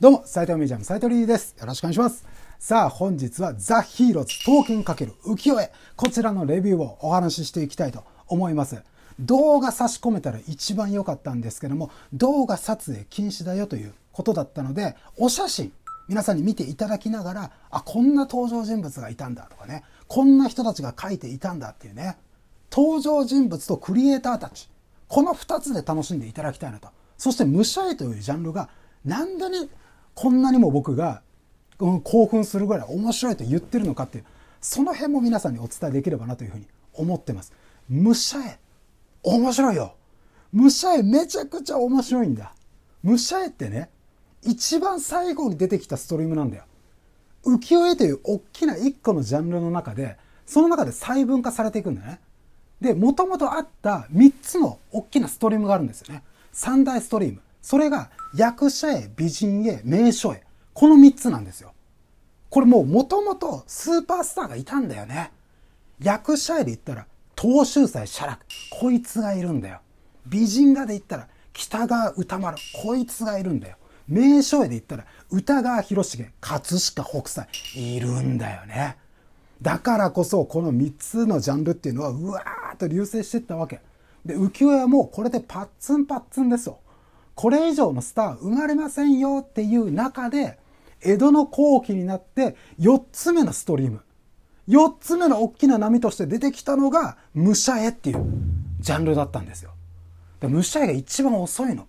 どうも、斉藤ミュージアム斉藤リーです。よろしくお願いします。さあ、本日はザ・ヒーローズ刀剣かける浮世絵。こちらのレビューをお話ししていきたいと思います。動画差し込めたら一番良かったんですけども、動画撮影禁止だよということだったので、お写真、皆さんに見ていただきながら、あ、こんな登場人物がいたんだとかね、こんな人たちが書いていたんだっていうね、登場人物とクリエイターたち、この2つで楽しんでいただきたいなと。そして、武者絵というジャンルが、なんでにこんなにも僕が、うん、興奮するぐらい面白いと言ってるのかっていう、その辺も皆さんにお伝えできればなというふうに思ってます。武者絵、面白いよ。武者絵めちゃくちゃ面白いんだ。武者絵ってね、一番最後に出てきたストリームなんだよ。浮世絵という大きな一個のジャンルの中で、その中で細分化されていくんだね。で、もともとあった3つの大きなストリームがあるんですよね。三大ストリーム。それが役者絵、美人絵、名所絵。この3つなんですよ。これもう元々スーパースターがいたんだよね。役者絵で言ったら、東秀斎写楽。こいつがいるんだよ。美人画で言ったら、北川歌丸。こいつがいるんだよ。名所絵で言ったら、歌川広重、葛飾北斎。いるんだよね。だからこそ、この3つのジャンルっていうのは、うわーっと流星してったわけ。で、浮世絵はもうこれでパッツンパッツンですよ。これ以上のスター生まれませんよっていう中で、江戸の後期になって4つ目のストリーム。4つ目の大きな波として出てきたのが武者絵っていうジャンルだったんですよ。で武者絵が一番遅いの。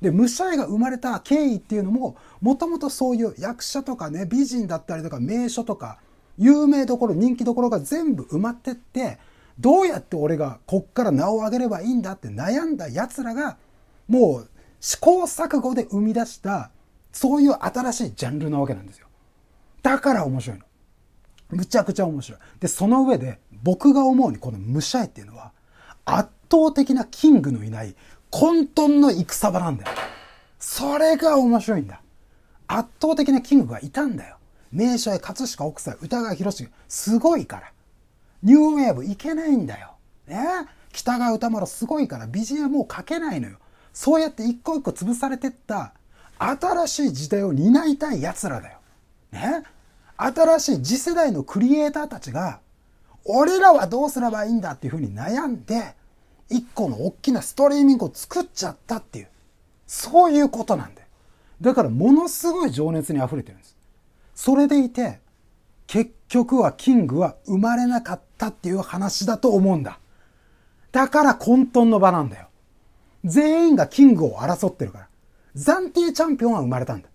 で、武者絵が生まれた経緯っていうのも、もともとそういう役者とかね、美人だったりとか名所とか、有名どころ、人気どころが全部埋まってって、どうやって俺がこっから名を上げればいいんだって悩んだ奴らが、もう試行錯誤で生み出したそういう新しいジャンルなわけなんですよ。だから面白いの。むちゃくちゃ面白い。でその上で僕が思うにこの武者絵っていうのは圧倒的なキングのいない混沌の戦場なんだよ。それが面白いんだ。圧倒的なキングがいたんだよ。名所へ葛飾北斎歌川広重すごいから。ニューウェーブいけないんだよ。ね。北川歌丸すごいから。美人はもう書けないのよ。そうやって一個一個潰されてった新しい時代を担いたい奴らだよ。ね？新しい次世代のクリエイターたちが、俺らはどうすればいいんだっていうふうに悩んで、一個の大きなストリーミングを作っちゃったっていう、そういうことなんだよ。だからものすごい情熱に溢れてるんです。それでいて、結局はキングは生まれなかったっていう話だと思うんだ。だから混沌の場なんだよ。全員がキングを争ってるから。暫定チャンピオンは生まれたんだ。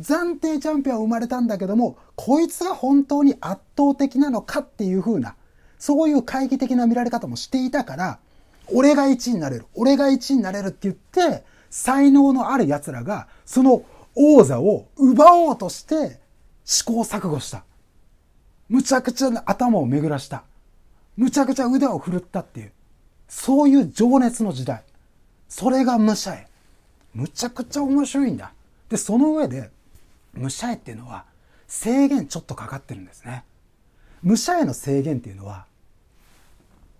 暫定チャンピオンは生まれたんだけども、こいつが本当に圧倒的なのかっていう風な、そういう懐疑的な見られ方もしていたから、俺が1位になれる、俺が1位になれるって言って、才能のある奴らが、その王座を奪おうとして試行錯誤した。むちゃくちゃ頭を巡らした。むちゃくちゃ腕を振るったっていう、そういう情熱の時代。それが武者絵。むちゃくちゃ面白いんだ。で、その上で、武者絵っていうのは制限ちょっとかかってるんですね。武者絵の制限っていうのは、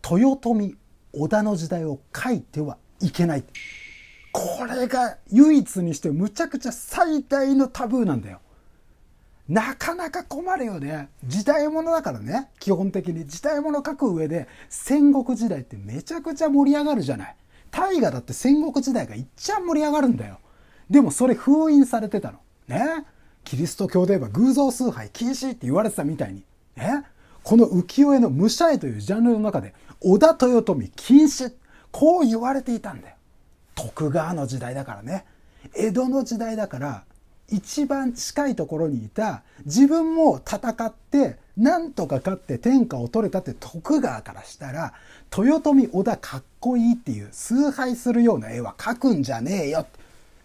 豊臣、織田の時代を書いてはいけない。これが唯一にしてむちゃくちゃ最大のタブーなんだよ。なかなか困るよね。時代物だからね。基本的に。時代物書く上で戦国時代ってめちゃくちゃ盛り上がるじゃない。大河だって戦国時代がいっちゃん盛り上がるんだよ。でもそれ封印されてたの。ね？キリスト教で言えば偶像崇拝禁止って言われてたみたいに。ね？この浮世絵の武者絵というジャンルの中で、織田豊臣禁止。こう言われていたんだよ。徳川の時代だからね。江戸の時代だから、一番近いところにいた自分も戦ってなんとか勝って天下を取れたって徳川からしたら豊臣織田かっこいいっていう崇拝するような絵は描くんじゃねえよ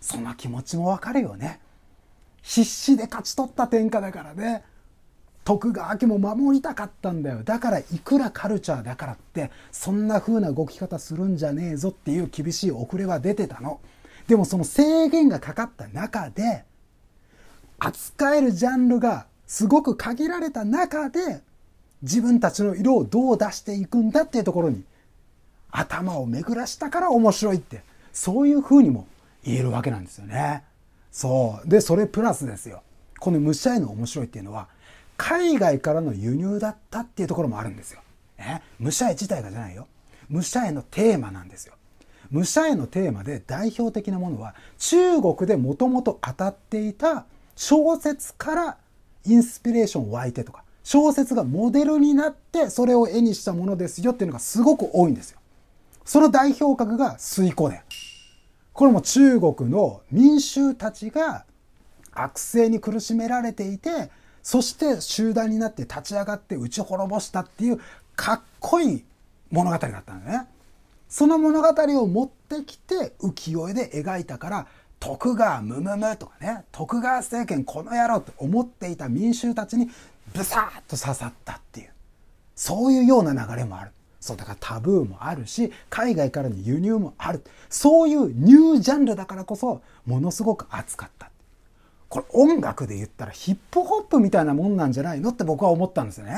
その気持ちもわかるよね。必死で勝ち取った天下だからね。徳川家も守りたかったんだよ。だからいくらカルチャーだからってそんな風な動き方するんじゃねえぞっていう厳しい遅れは出てたの。でもその制限がかかった中で扱えるジャンルがすごく限られた中で自分たちの色をどう出していくんだっていうところに頭を巡らしたから面白いってそういうふうにも言えるわけなんですよね。そう。で、それプラスですよ。この武者絵の面白いっていうのは、海外からの輸入だったっていうところもあるんですよ。ね、武者自体がじゃないよ。武者絵のテーマなんですよ。武者絵のテーマで代表的なものは中国でもともと当たっていた小説からインスピレーション湧いてとか小説がモデルになってそれを絵にしたものですよっていうのがすごく多いんですよ。その代表格が水湖伝。これも中国の民衆たちが悪性に苦しめられていてそして集団になって立ち上がって打ち滅ぼしたっていうかっこいい物語だったんだね。その物語を持ってきて浮世絵で描いたから徳川ムムムとかね徳川政権この野郎って思っていた民衆たちにブサッと刺さったっていうそういうような流れもある。そうだからタブーもあるし海外からの輸入もあるそういうニュージャンルだからこそものすごく熱かったこれ音楽で言ったらヒップホップみたいなもんなんじゃないのって僕は思ったんですよね。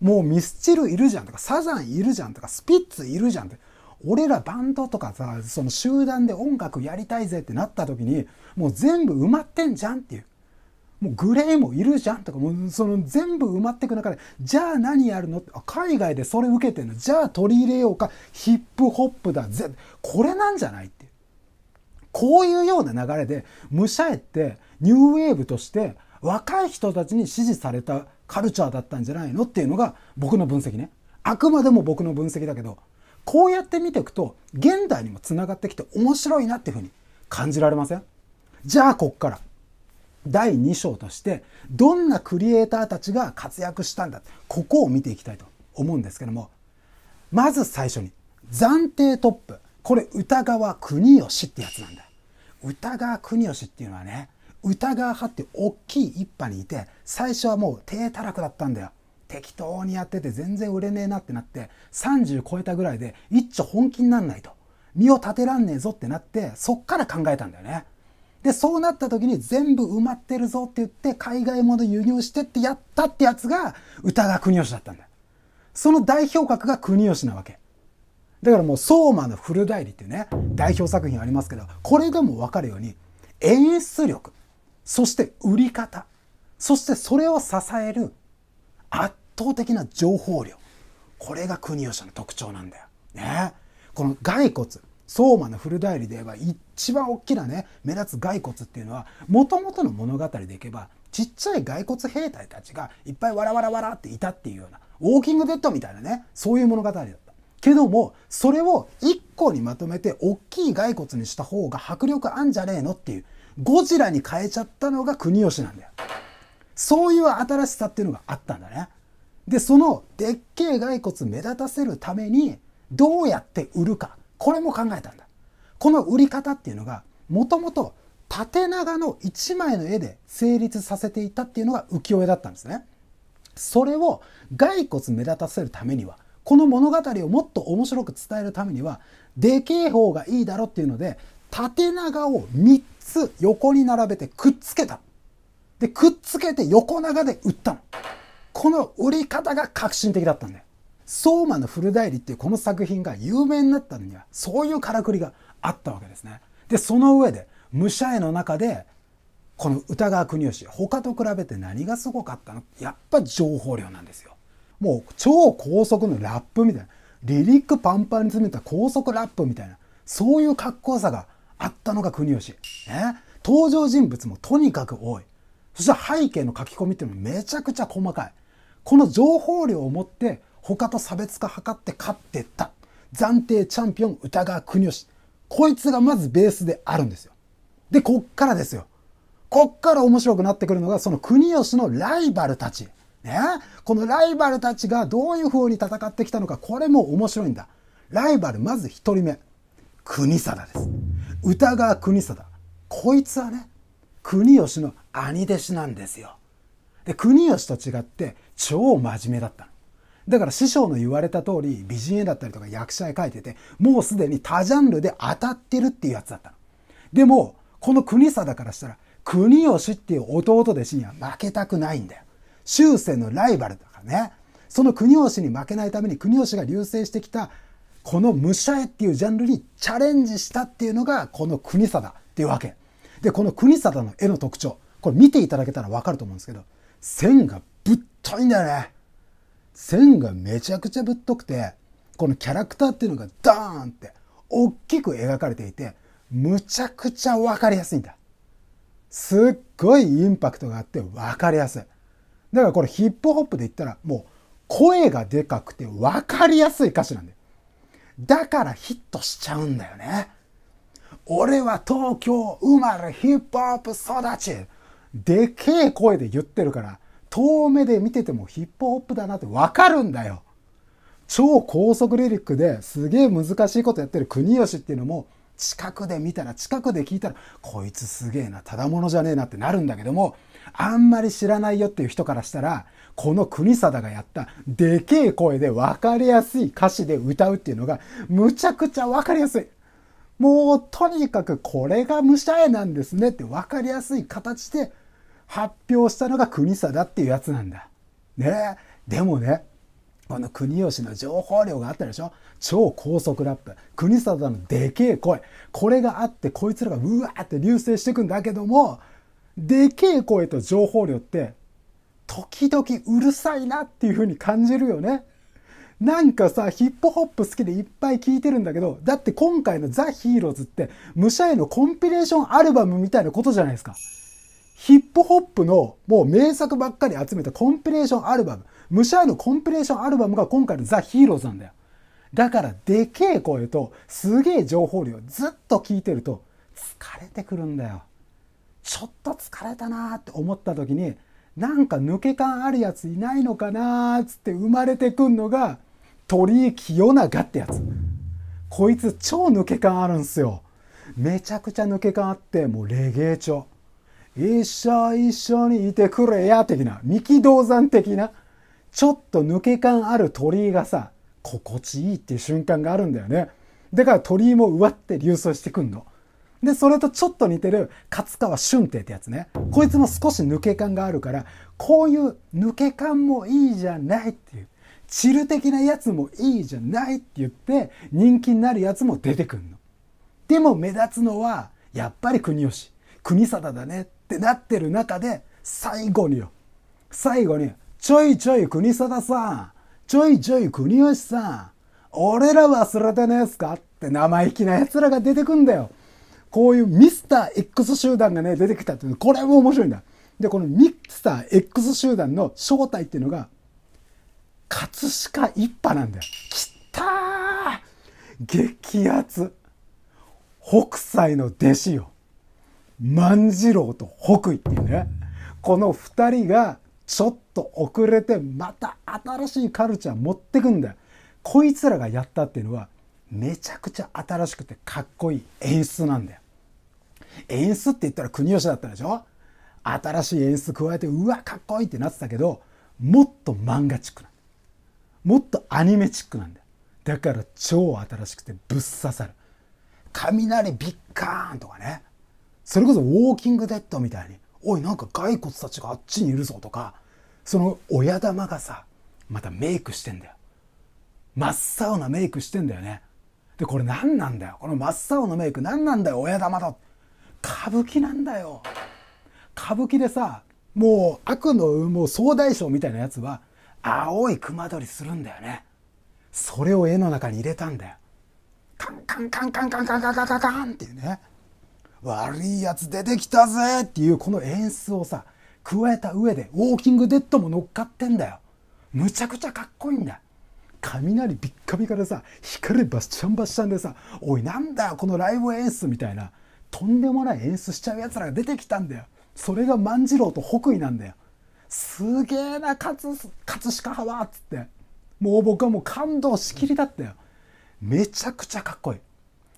もうミスチルいるじゃんとかサザンいるじゃんとかスピッツいるじゃんって俺らバンドとかさその集団で音楽やりたいぜってなった時にもう全部埋まってんじゃんっていう。もうグレーもいるじゃんとかもうその全部埋まっていく中でじゃあ何やるのって海外でそれ受けてんの。じゃあ取り入れようか。ヒップホップだ。ぜこれなんじゃないっていう。こういうような流れで武者絵ってニューウェーブとして若い人たちに支持されたカルチャーだったんじゃないのっていうのが僕の分析ね。あくまでも僕の分析だけど、こうやって見ていくと、現代にもつながってきて面白いなっていうふうに感じられません？じゃあ、こっから。第2章として、どんなクリエイターたちが活躍したんだ？ここを見ていきたいと思うんですけども、まず最初に、暫定トップ。これ、歌川国吉ってやつなんだ。歌川国吉っていうのはね、歌川派って大きい一派にいて最初はもう低たらくだったんだよ適当にやってて全然売れねえなってなって30超えたぐらいで一丁本気になんないと。身を立てらんねえぞってなってそっから考えたんだよね。でそうなった時に全部埋まってるぞって言って海外物輸入してってやったってやつが歌川国吉だったんだその代表格が国吉なわけ。だからもう相馬のフル代理っていうね代表作品ありますけどこれでも分かるように演出力そして売り方そしてそれを支える圧倒的な情報量これが国吉の特徴なんだよ。ね、この骸骨相馬の古代理で言えば一番大きなね目立つ骸骨っていうのはもともとの物語でいけばちっちゃい骸骨兵隊たちがいっぱいわらわらわらっていたっていうようなウォーキングデッドみたいなねそういう物語だった。けどもそれを一個にまとめて大きい骸骨にした方が迫力あんじゃねえのっていうゴジラに変えちゃったのが国吉なんだよ。そういう新しさっていうのがあったんだね。で、そのでっけえ骸骨目立たせるためにどうやって売るか。これも考えたんだ。この売り方っていうのがもともと縦長の一枚の絵で成立させていたっていうのが浮世絵だったんですね。それを骸骨目立たせるためにはこの物語をもっと面白く伝えるためにはでけえ方がいいだろっていうので縦長を3つ横に並べてくっつけた。で、くっつけて横長で売ったの。この売り方が革新的だったんだよ。相馬の古代理っていうこの作品が有名になったのには、そういうからくりがあったわけですね。で、その上で、武者絵の中で、この歌川国吉、他と比べて何がすごかったの？やっぱ情報量なんですよ。もう超高速のラップみたいな、リリックパンパンに詰めた高速ラップみたいな、そういうかっこよさがあったのが国吉。ね、登場人物もとにかく多い。そして背景の書き込みっていうのもめちゃくちゃ細かい。この情報量を持って他と差別化を図って勝っていった。暫定チャンピオン歌川国吉。こいつがまずベースであるんですよ。で、こっからですよ。こっから面白くなってくるのがその国吉のライバルたち。ね、このライバルたちがどういう風に戦ってきたのか、これも面白いんだ。ライバル、まず一人目。国貞です。歌川国貞。こいつはね、国吉の兄弟子なんですよ。で、国吉と違って超真面目だったの。だから師匠の言われた通り美人絵だったりとか役者絵描いてて、もうすでに多ジャンルで当たってるっていうやつだったの。でも、この国貞からしたら、国吉っていう弟弟子には負けたくないんだよ。終戦のライバルだからね。その国吉に負けないために国吉が流星してきたこの武者絵っていうジャンルにチャレンジしたっていうのがこの国貞っていうわけ。で、この国定の絵の特徴、これ見ていただけたらわかると思うんですけど、線がぶっといんだよね。線がめちゃくちゃぶっとくて、このキャラクターっていうのがダーンって大きく描かれていて、むちゃくちゃわかりやすいんだ。すっごいインパクトがあってわかりやすい。だからこれヒップホップで言ったらもう声がでかくてわかりやすい歌詞なんだよ。だからヒットしちゃうんだよね。俺は東京生まれヒップホップ育ち。でけえ声で言ってるから、遠目で見ててもヒップホップだなってわかるんだよ。超高速リリックですげえ難しいことやってる国吉っていうのも近くで見たら近くで聞いたらこいつすげえなただものじゃねえなってなるんだけどもあんまり知らないよっていう人からしたらこの国貞がやったでけえ声で分かりやすい歌詞で歌うっていうのがむちゃくちゃ分かりやすい。もうとにかくこれが武者絵なんですねって分かりやすい形で発表したのが国貞っていうやつなんだ。ねでもねこの国吉の情報量があったでしょ？超高速ラップ国貞のでけえ声これがあってこいつらがうわーって流星してくんだけどもでけえ声と情報量って時々うるさいなっていう風に感じるよね。なんかさ、ヒップホップ好きでいっぱい聴いてるんだけど、だって今回のザ・ヒーローズって、武者へのコンピレーションアルバムみたいなことじゃないですか。ヒップホップのもう名作ばっかり集めたコンピレーションアルバム。武者へのコンピレーションアルバムが今回のザ・ヒーローズなんだよ。だから、でけえ声とすげえ情報量ずっと聞いてると疲れてくるんだよ。ちょっと疲れたなーって思った時に、なんか抜け感あるやついないのかなーっつって生まれてくんのが鳥居清永ってやつ。こいつ超抜け感あるんすよ。めちゃくちゃ抜け感あって、もうレゲエ調。一緒一緒にいてくれや的な、三木道山的な、ちょっと抜け感ある鳥居がさ、心地いいっていう瞬間があるんだよね。だから鳥居もうわって流走してくんの。で、それとちょっと似てる勝川俊帝ってやつね。こいつも少し抜け感があるから、こういう抜け感もいいじゃないっていう。チル的なやつもいいじゃないって言って人気になるやつも出てくんの。でも目立つのはやっぱり国吉。国定だねってなってる中で最後によ。最後にちょいちょい国定さん。ちょいちょい国吉さん。俺ら忘れてねえすかって生意気な奴らが出てくんだよ。こういうミスター X 集団がね、出てきたっていう、これも面白いんだ。で、このミスター X 集団の正体っていうのが、葛飾一派なんだよ。きたー激アツ北斎の弟子よ。万次郎と北緯っていうね。この二人がちょっと遅れてまた新しいカルチャー持ってくんだよ。こいつらがやったっていうのはめちゃくちゃ新しくてかっこいい演出なんだよ。演出って言ったら国吉だったでしょ？新しい演出加えてうわかっこいいってなってたけどもっと漫画チックなんだもっとアニメチックなんだよだから超新しくてぶっ刺さる雷ビッカーンとかねそれこそウォーキングデッドみたいにおいなんか骸骨たちがあっちにいるぞとかその親玉がさまたメイクしてんだよ。真っ青なメイクしてんだよね。でこれ何なんだよ。この真っ青なメイク何なんだよ親玉と歌舞伎なんだよ。歌舞伎でさもう悪のもう総大将みたいなやつは青い熊取りするんだよね。それを絵の中に入れたんだよ。カンカンカンカンカンカンカンカンカンっていうね。悪いやつ出てきたぜっていうこの演出をさ加えた上でウォーキングデッドも乗っかってんだよ。むちゃくちゃかっこいいんだ雷ビッカビカでさ光バッシャンバッシャンでさおいなんだよこのライブ演出みたいな。とんでもない演出しちゃう奴らが出てきたんだよ。それが万次郎と北緯なんだよ。すげえな葛飾派はっつって。もう僕はもう感動しきりだったよ。めちゃくちゃかっこいい。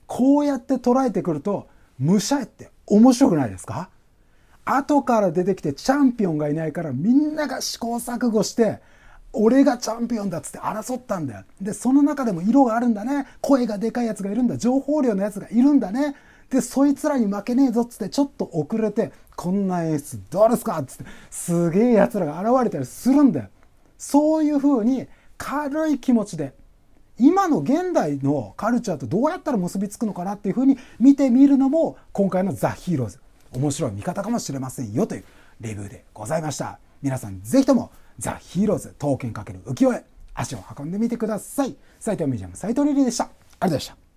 こうやって捉えてくると武者絵って面白くないですか？後から出てきてチャンピオンがいないからみんなが試行錯誤して俺がチャンピオンだっつって争ったんだよ。で、その中でも色があるんだね。声がでかいやつがいるんだ。情報量のやつがいるんだね。で、そいつらに負けねえぞっつってちょっと遅れて、こんな演出どうですかっつって、すげえ奴らが現れたりするんだよ。そういう風に軽い気持ちで、今の現代のカルチャーとどうやったら結びつくのかなっていうふうに見てみるのも今回のザ・ヒーローズ。面白い見方かもしれませんよというレビューでございました。皆さんぜひともザ・ヒーローズ刀剣かける浮世絵足を運んでみてください。斉藤ミュージアム斉藤リリーでした。ありがとうございました。